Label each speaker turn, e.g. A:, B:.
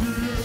A: Hallelujah.